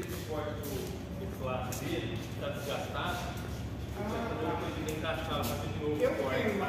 aquele do circular dele, que está desgastado, ah, você falou que ele encaixava de novo o código.